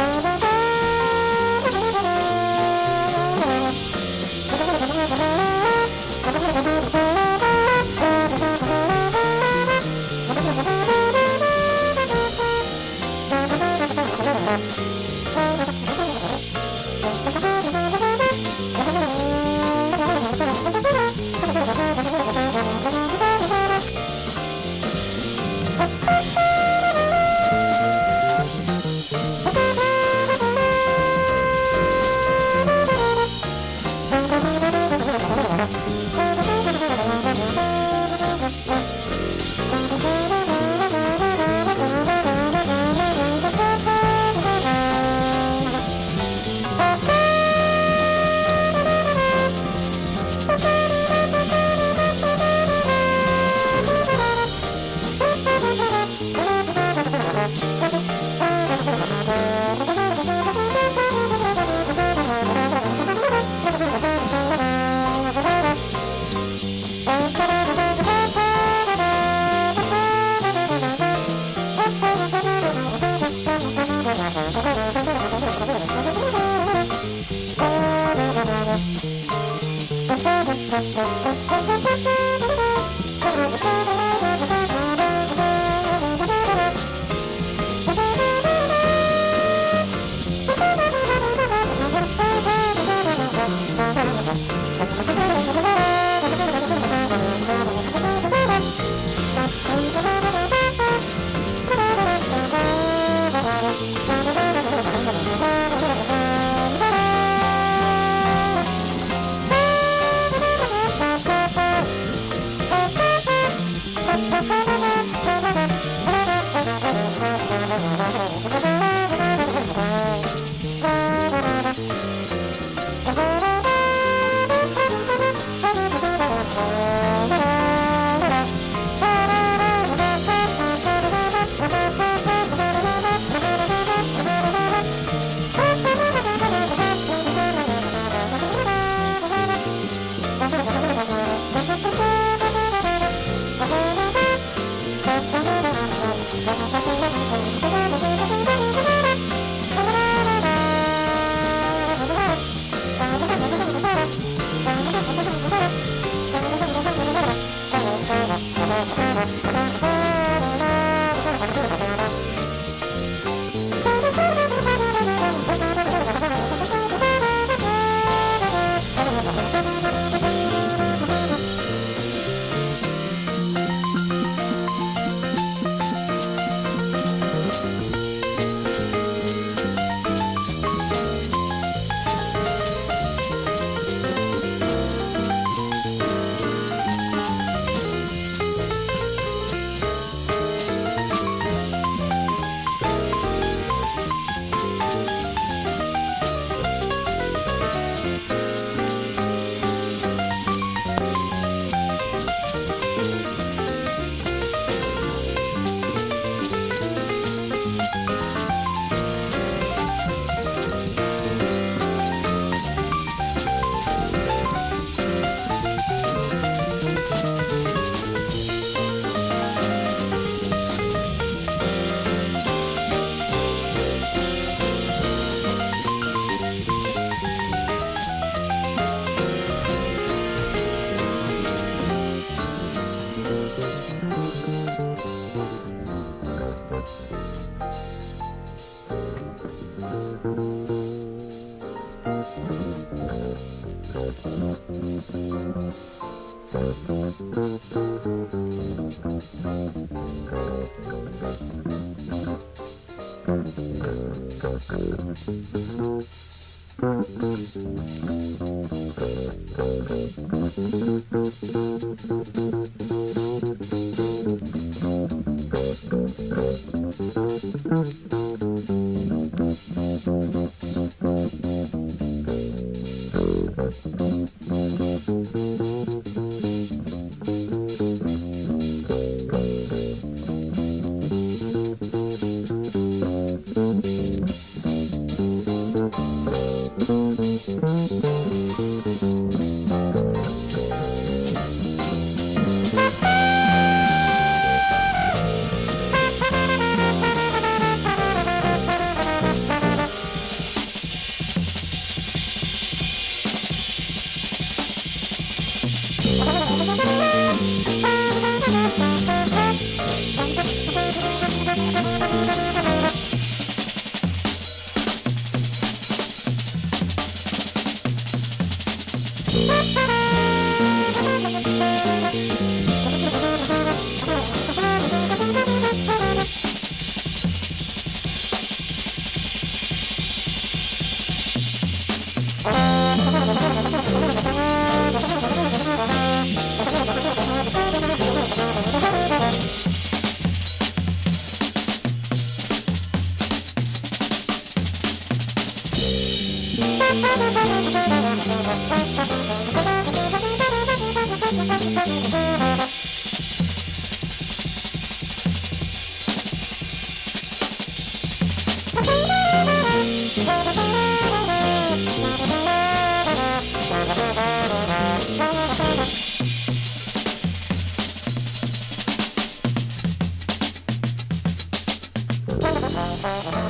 Bye. Thank Bye.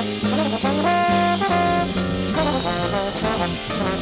Thank you.